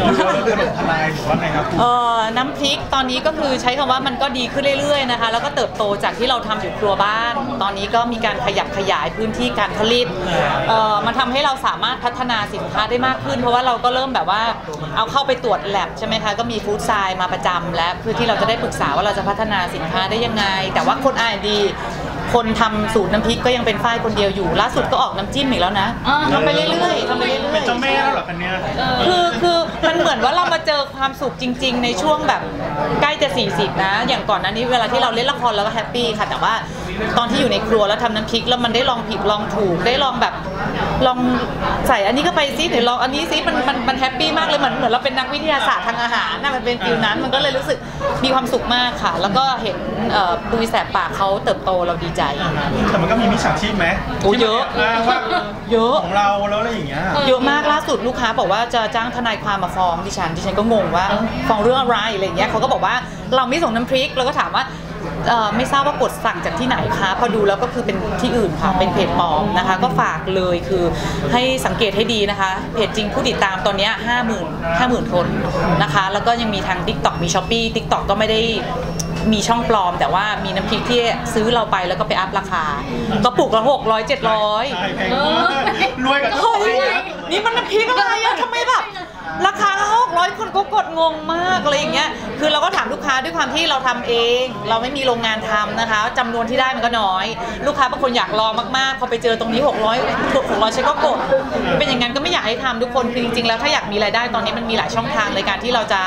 ยอดเราถล่มทลายหรือว่าไงครับเอ่อน้ำพริกตอนนี้ก็คือใช้คำว่ามันก็ดีขึ้นเรื่อยๆนะคะ แล้วก็เติบโตจากที่เราทำอยู่ครัวบ้าน ตอนนี้ก็มีการขยับขยายพื้นที่การผลิตเอ่อมันทำให้เราสามารถพัฒนาสินค้าได้มากขึ้น เพราะว่าเราก็เริ่มแบบว่าเอาเข้าไปตรวจแลบใช่ไหมคะก็มีฟู้ดไซน์มาประจำและเพื่อที่เราจะได้ปรึกษาว่าเราจะพัฒนาสินค้าได้ยังไง แต่ว่าคนอดี คนทำสูตรน้ำพริกก็ยังเป็นฝ้ายคนเดียวอยู่ล่าสุดก็ออกน้ำจิ้มอีกแล้วนะอ่าทำไปเรื่อยๆทำไปเรื่อยๆเป็นเจ้าแม่แล้วเหรอคันเนี้ยคือคือมันเหมือนว่าเรามาเจอความสุขจริง ๆ ในช่วงแบบใกล้จะ40นะอย่างก่อนหน้านี้เวลาที่เราเล่นละครเราก็ happy ค่ะแต่ว่า ตอนที่อยู่ในครัวแล้วทำน้ำพริกแล้วมันได้ลองผิดลองถูกได้ลองแบบลองใส่อันนี้ก็ไปซิหรือลองอันนี้ซิมันมันมัน happy มากเลยเหมือนเหมือนเราเป็นนักวิทยาศาสตร์ทางอาหารนะมันเป็น feel นั้นมันก็เลยรู้สึกมีความสุขมากค่ะ แล้วก็เห็นเอ่อปุยแสบปากเขาเติบโตเราดีใจ แต่มันก็มีมิจฉาชีพไหมโอ้เยอะที่มาแอบอ้างว่าเยอะของเราแล้วอะไรอย่างเงี้ยเยอะมากล่าสุดลูกค้าบอกว่าจะจ้างทนายความมาฟ้องดิฉันดิฉันก็งงว่าฟ้องเรื่องอะไรอะไรอย่างเงี้ยเขาก็บอกว่าเราไม่ส่งน้ำพริกเราก็ถามว่าเอ่อ ไม่ทราบว่ากดสั่งจากที่ไหนคะพอดูแล้วก็คือเป็นที่อื่นค่ะเป็นเพจปลอมนะคะ ก็ฝากเลยคือให้สังเกตให้ดีนะคะ เพจจริงผู้ติดตามตอนนี้ห้าหมื่นห้าหมื่นคนนะคะ แล้วก็ยังมีทาง TikTok มี s h อ p e e TikTok ก็ไม่ได้มีช่องปลอม แต่ว่ามีน้ำพริกที่ซื้อเราไปแล้วก็ไปอัพราคา ก็ปุกละหกร้อยเจ็ดร้อยรวยกับเจ้าขเฮ้ยอีกนะนี่มันน้ำพริกอะไรอะทำไมแบบ ราคาหกร้อยคนก็กดงงมากอะไรอย่างเงี้ย คือเราก็ถามลูกค้าด้วยความที่เราทำเอง เราไม่มีโรงงานทำนะคะจำนวนที่ได้มันก็น้อย ลูกค้าบางคนอยากลองมากๆ พอไปเจอตรงนี้ 600 600ฉันก็กด เป็นอย่างนั้นก็ไม่อยากให้ทำทุกคนคือจริงๆแล้วถ้าอยากมีรายได้ตอนนี้มันมีหลายช่องทางในการที่เราจะ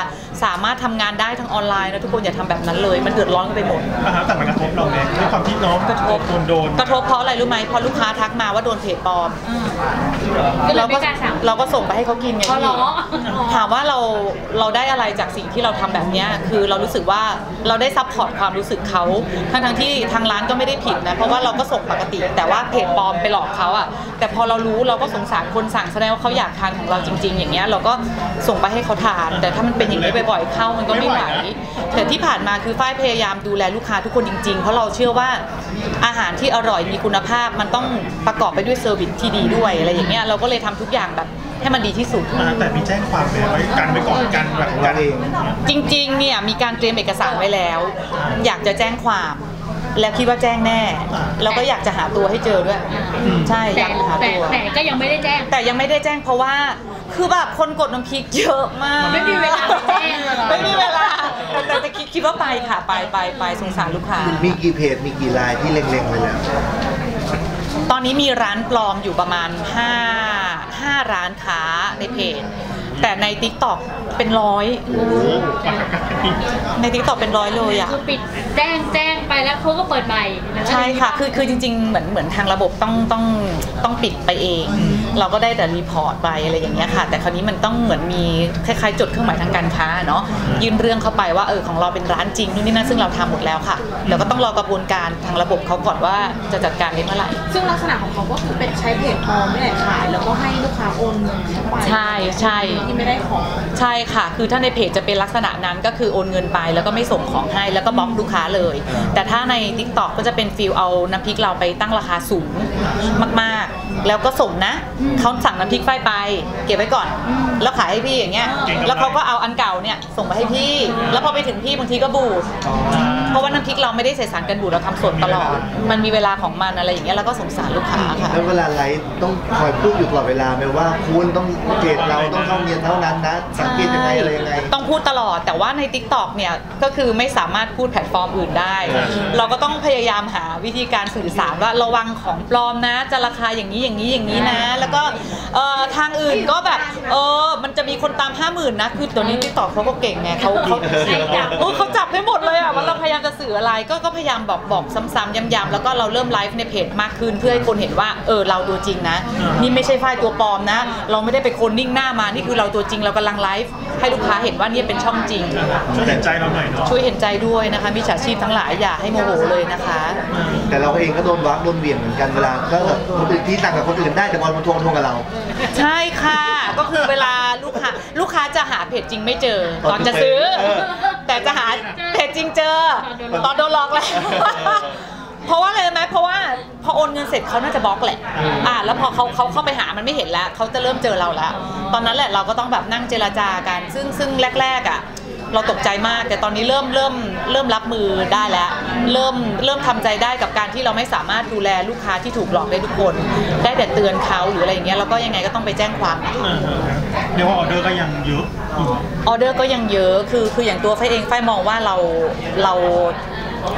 สามารถทำงานได้ทางออนไลน์นะทุกคนอย่าทำแบบนั้นเลยมันเดือดร้อนกันไปหมดอ่าฮะแต่มันกระทบเราไหมด้วยความที่น้องกระทบโดนโดนกระทบเพราะอะไรรู้ไหมเพราะลูกค้าทักมาว่าโดนเพจปลอมก็เลยเราไม่ก็กล้าสั่ง เราก็ส่งไปให้เขากินไงอ๋อเหรอถามว่าเราเราได้อะไรจากสิ่งที่เราทำแบบเนี้ยคือเรารู้สึกว่าเราได้ support ความรู้สึกเขาทั้งทั้งๆที่ทางร้านก็ไม่ได้ผิดนะเพราะว่าเราก็ส่งปกติ แต่ว่าเพจปลอมไปหลอกเขาอะแต่พอเรารู้เราก็สงสารคนสั่งแสดงว่าเขาอยากทานของเราจริง ๆ อย่างเงี้ยเราก็ส่งไปให้เขาทาน แต่ถ้ามันเป็นอย่างนี้บ่อยๆเข้ามันก็ไม่ไหวแต่ที่ผ่านมาคือฝ้ายพยายามดูแลลูกค้าทุกคนจริง ๆ เพราะเราเชื่อว่า อาหารที่อร่อยมีคุณภาพ มันต้องประกอบไปด้วยเซอร์วิสที่ดีด้วยอะไรอย่างเงี้ยเราก็เลยทำทุกอย่างแบบให้มันดีที่สุดอ่าแต่มีแจ้งความไปไว้กันไว้ก่อนกันแบบกันเอง จริงๆเนี่ยมีการเตรียมเอกสารไว้แล้ว อยากจะแจ้งความแล้วคิดว่าแจ้งแน่ แล้วก็อยากจะหาตัวให้เจอด้วย ใช่อแต่ยากหาแต่ตัวแต่ก็ยังไม่ได้แจ้ง แต่ยังไม่ได้แจ้งเพราะว่าคือแบบคนกดน้ำพริกเยอะมาก ไม่มีเวลาไปแจ้งไม่มีเวลาแต่แต่แต่ คิดคิดว่าไปค่ะไปไปไปสงสารลูกค้า มีกี่เพจมีกี่รายที่เล็งๆไว้แล้ว ตอนนี้มีร้านปลอมอยู่ประมาณ 5 5 ร้านค้าในเพจ แต่ใน t ิ k t o k เป็นร้อย ใน t ิ k t o k เป็นร้อยเลยอะคือปิดแจ้งแจ้งไปแล้วเขาก็เปิดใหม่แล้วก็ ใช่ค่ะ คือคือจริงๆ เหมือนเหมือนทางระบบต้องต้องต้องปิดไปเองเราก็ได้แต่ report ไปอะไรอย่างเงี้ยค่ะ แต่คราวนี้มันต้องเหมือนมีคล้ายๆจดเครื่องหมายทางการค้าเนาะยื่นเรื่องเข้าไปว่าเออของเราเป็นร้านจริงนู่นนี่นั่นซึ่งเราทำหมดแล้วค่ะเดี๋ยวก็ต้องรอกระบวนการทางระบบเขาก่อนว่าจะจัดการได้เมื่อไหร่ ซึ่งลักษณะของเขาก็คือเป็นใช้เพจปลอมนี่แหละขาย แล้วก็ให้ลูกค้าโอนเงินเข้าไปใช่ใช่ที่ไม่ได้ของใช่ค่ะ คือถ้าในเพจจะเป็นลักษณะนั้นก็คือโอนเงินไป แล้วก็ไม่ส่งของให้แล้วก็บล็อกลูกค้าเลย แต่ถ้าใน TikTok ก็จะเป็น feel เอาน้ำพริกเราไปตั้งราคาสูงมาก ๆ แล้วก็ส่งนะเขาสั่งน้ำพริกฝ้ายไป เก็บไว้ก่อน แล้วขายให้พี่อย่างเงี้ยเก็งกำไรแล้วเขาก็เอาอันเก่าเนี่ยส่งไปให้พี่ แล้วพอไปถึงพี่บางทีก็บูด เพราะว่าน้ำพริกเราไม่ได้ใส่สารกันบูดเราทำสดตลอด มันมีเวลาของมันอะไรอย่างเงี้ยแล้วก็สงสารลูกค้าค่ะ แล้วเวลาไลฟ์ต้องคอยพูดอยู่ตลอดเวลาไหมว่าคุณต้องเพจเราต้องเข้าเรียนเท่านั้นนะ สังเกตยังไงอะไรยังไง ต้องพูดตลอดแต่ว่าใน TikTok เนี่ยก็คือไม่สามารถพูดแพลตฟอร์มอื่นได้ เราก็ต้องพยายามหาวิธีการสื่อสารว่าระวังของปลอมนะ จะราคาอย่างนี้อย่างนี้อย่างนี้นะ แล้วก็เอ่อทางอื่นก็แบบเออมันจะมีคนตาม5 0,000นะคือตัวนี้ t ิ k t o k เขาก็เก่งไงเขาเขาเออเขาจับได้หมดเลยอะว่าเราพยายามจะสื่ออะไรก็ก็พยายามบอกบอกซ้ำๆย้ำๆแล้วก็เราเริ่มไลฟ์ในเพจมากขึ้น เพื่อให้คนเห็นว่าเออเราตัวจริงนะ นี่ไม่ใช่ฝ้ายตัวปลอมนะ เราไม่ได้ไปคนนิ่งหน้ามานี่คือเราตัวจริงเรากำลังไลฟ์ให้ลูกค้าเห็นว่านี่เป็นช่องจริง ช่วยเห็นใจเราหน่อยเนาะช่วยเห็นใจด้วยนะคะมิจฉาชีพทั้งหลายอย่าให้โมโหเลยนะคะ แต่เราเองก็โดนวักโดนเหวี่ยงเหมือนกันเวลาก็แบบคนอื่นที่สั่งกับคนอื่นได้แต่พอมาทวงทวงกับเรา ใช่ค่ะ ก็คือเวลาลูกค้าลูกค้าจะหาเพจจริงไม่เจอตอนจะซื้อเออ แต่จะหาเพจจริงเจอตอนโดนหลอกแล้วเพราะว่าอะไรรู้ไหมเพราะว่าพอโอนเงินเสร็จเขาน่าจะบล็อกแหละอ่าแล้วพอเขาเขาเข้าไปหามันไม่เห็นแล้วเขาจะเริ่มเจอเราแล้ว ตอนนั้นแหละเราก็ต้องแบบนั่งเจรจากัน ซึ่งซึ่งแรก ๆ อะ เราตกใจมาก แต่ตอนนี้เริ่มเริ่มเริ่มรับมือได้แล้ว เริ่มเริ่มทำใจได้กับการที่เราไม่สามารถดูแลลูกค้าที่ถูกหลอกได้ทุกคน ได้แต่เตือนเขาหรืออะไรอย่างเงี้ยแล้วก็ยังไงก็ต้องไปแจ้งความเออเรียกว่าออเดอร์ก็ยังเยอะอยู่ออเดอร์ก็ยังเยอะคือคืออย่างตัวไฟเองไฟมองว่าเราเรา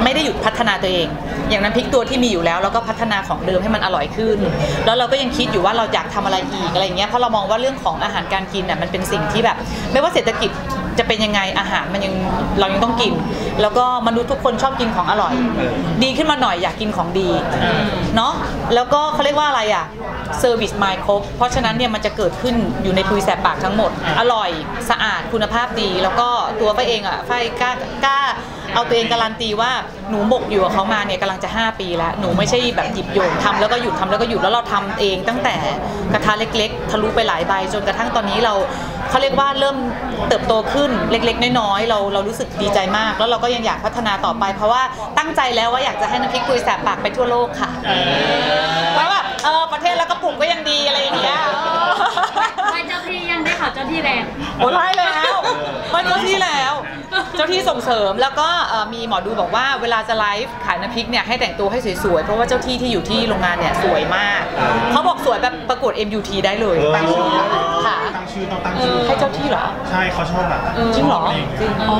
ไม่ได้หยุดพัฒนาตัวเอง อย่างน้ำพริกตัวที่มีอยู่แล้วเราก็พัฒนาของเดิมให้มันอร่อยขึ้น แล้วเราก็ยังคิดอยู่ว่าเราอยากทำอะไรอีกอะไรอย่างเงี้ยเพราะเรามองว่าเรื่องของอาหารการกินน่ะมันเป็นสิ่งที่แบบ ไม่ว่าเศรษฐกิจ จะเป็นยังไงอาหารมันยังเรายังต้องกิน แล้วก็มนุษย์ทุกคนชอบกินของอร่อย ดีขึ้นมาหน่อยอยากกินของดีเนาะแล้วก็เขาเรียกว่าอะไรอะ service mind ครบเพราะฉะนั้นเนี่ยมันจะเกิดขึ้นอยู่ในปุยแสบปากทั้งหมด อร่อยสะอาดคุณภาพดี แล้วก็ตัวฝ้ายเองอะฝ้ายกล้ากล้าเอาตัวเองการันตีว่าหนูหมกอยู่กับเขามาเนี่ยกำลังจะ 5 ปีแล้ว หนูไม่ใช่แบบหยิบโยนทำแล้วก็หยุดทำแล้วก็หยุดแล้วเราทำเองตั้งแต่กระทะเล็ก ๆ ทะลุไปหลายใบจนกระทั่งตอนนี้เรา เขาเรียกว่าเริ่มเติบโตขึ้นเล็ก ๆ น้อยๆเราเรารู้สึกดีใจมาก แล้วเราก็ยังอยากพัฒนาต่อไป เพราะว่าตั้งใจแล้วว่าอยากจะให้น้ำพริกคุยแสบปากไปทั่วโลกค่ะเพราะว่าเออประเทศแล้วก็ปลูกก็ยังดีอะไรอย่างเงี้ยไหว้เจ้าที่ยังได้ข่าวเจ้าที่แรงโอ้ไล่แล้วไม่เจ้าที่แล้ว เจ้าที่ส่งเสริมแล้วก็เอ่อมีหมอดูบอกว่าเวลาจะไลฟ์ขายน้ำพริกเนี่ยให้แต่งตัวให้สวยๆเพราะว่าเจ้าที่ที่อยู่ที่โรงงานเนี่ยสวยมากเขาบอกสวยแบบประกวด MUT ได้เลยตั้ง ชื่อค่ะตั้งชื่อต้องตั้งชื่อให้เจ้าที่เหรอ ใช่เขาชอบแบบจริงเหรอ จริงอ๋อ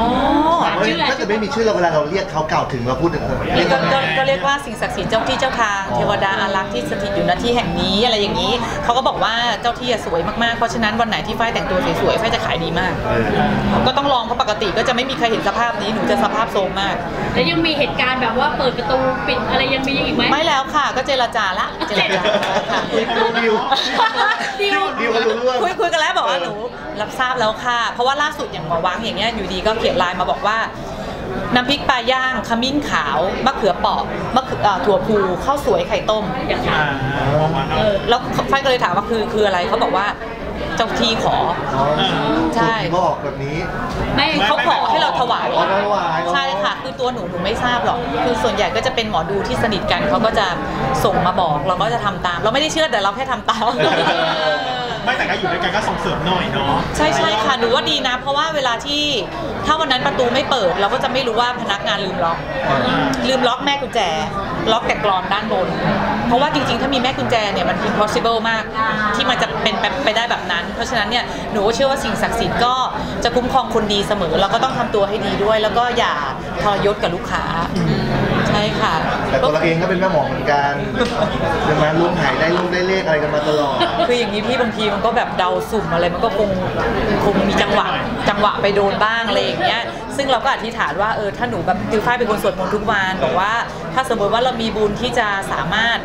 เฮ้ยถ้าเกิดไม่มีชื่อเราเวลาเราเรียกเขากล่าวถึงเราพูดถึงเออเรียกก็เขาก็ก็เรียกว่าสิ่งศักดิ์สิทธิ์เจ้าที่เจ้าทางเทวดาอารักษ์ที่สถิตอยู่ณที่แห่งนี้อะไรอย่างนี้เขาก็บอกว่าเจ้าที่อะสวยมากๆเพราะฉะนั้นวันไหนที่ฝ้ายแต่งตัวสวยๆฝ้ายจะขายดีมากเออก็ต้องลองเพราะปกติก็จะไม่มีใครเห็นสภาพนี้หนูจะสภาพโทรมมาก แล้วยังมีเหตุการณ์แบบว่าเปิดประตูปิดอะไรยังมีอีกไหมไม่แล้วค่ะ ก็เจรจาละเจรจาค่ะดิวดิวดิวดิวก็รู้เรื่องคุยคุยกันแล้วบอกว่าหนูรับทราบแล้วค่ะ เพราะว่าล่าสุดอย่างหมอวังอย่างเงี้ยอยู่ดีก็เขียนไลน์มาบอกว่าน้ำพริกปลาย่างขมิ้นขาวมะเขือเปราะมะเขือเอ่อถั่วพูข้าวสวยไข่ต้มอ่าประมาณนั้นแล้วไฟก็เลยถามว่าคือคืออะไรเขาบอกว่าเจ้าที่ขอ อ๋อใช่ ก็ออกแบบนี้ ไม่เขาขอให้เราถวายอ๋อถวายใช่ค่ะ คือตัวหนูหนูไม่ทราบหรอก คือส่วนใหญ่ก็จะเป็นหมอดูที่สนิทกันเขาก็จะส่งมาบอกเราก็จะทำตาม เราไม่ได้เชื่อแต่เราแค่ทำตาม ไม่แต่ก็อยู่ด้วยกันก็ส่งเสริมหน่อยเนาะใช่ใช่ค่ะหนูว่าดีนะ เพราะว่าเวลาที่ถ้าวันนั้นประตูไม่เปิด เราก็จะไม่รู้ว่าพนักงานลืมล็อก ลืมล็อกแม่กุญแจ ล็อกแต่กรอนด้านบน เพราะว่าจริงๆ ถ้ามีแม่กุญแจเนี่ยมัน impossible มาก ที่มันจะเป็นไปไปได้แบบนั้น เพราะฉะนั้นเนี่ยหนูก็เชื่อว่าสิ่งศักดิ์สิทธิ์ก็จะคุ้มครองคนดีเสมอ เราก็ต้องทำตัวให้ดีด้วย แล้วก็อย่าทรยศกับลูกค้าใช่ค่ะ แต่ตัวเราเองก็เป็นแม่หมอเหมือนกันใช่ไหมลุงหายได้ลุงได้เลขอะไรกันมาตลอด คืออย่างนี้พี่บางทีมันก็แบบเดาสุ่มอะไรมันก็คงคงมีจังหวะจังหวะไปโดนบ้างอะไรอย่างเงี้ย ซึ่งเราก็อธิษฐานว่าเออถ้าหนูแบบคือฝ้ายเป็นคนสวดมนต์ทุกวันบอกว่า ถ้าสมมติว่าเรามีบุญที่จะสามารถ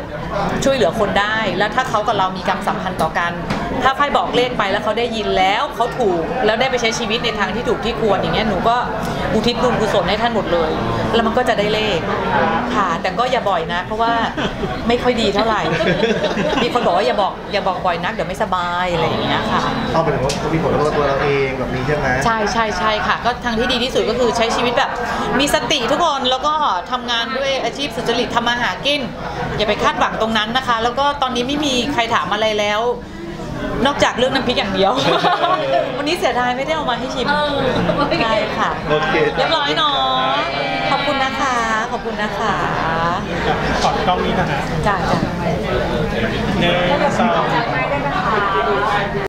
ช่วยเหลือคนได้ แล้วถ้าเขากับเรามีกรรมสัมพันธ์ต่อกัน ถ้าฝ้ายบอกเลขไปแล้วเขาได้ยินแล้วเขาถูกแล้วได้ไปใช้ชีวิตในทางที่ถูกที่ควรอย่างเงี้ยหนูก็อุทิศบุญกุศลให้ท่านหมดเลย แล้วมันก็จะได้เลขค่ะแต่ก็อย่าบ่อยนะ เพราะว่าไม่ค่อยดีเท่าไหร่ มีคนบอกว่าอย่าบอกอย่าบอกบ่อยนักเดี๋ยวไม่สบายอะไรอย่างเงี้ยค่ะ เอาเป็นว่ามีผลกระทบกับตัวเราเองแบบนี้ใช่ไหมใช่ใช่ใช่ค่ะ ก็ทางที่ดีที่สุดก็คือใช้ชีวิตแบบ มีสติทุกคนแล้วก็ทำงานด้วยอาชีพสุจริตทำมาหากิน อย่าไปคาดหวังตรงนั้นนะคะ แล้วก็ตอนนี้ไม่มีใครถามอะไรแล้ว นอกจากเรื่องน้ำพริกอย่างเดียว วันนี้เสียดายไม่ได้เอามาให้ชิมเออใช่ค่ะ โอเคเรียบร้อยเนาะขอบคุณนะคะ ขอบคุณนะคะขอบกล้องนี้นะฮะจ้าจ้าหนึ่งสอง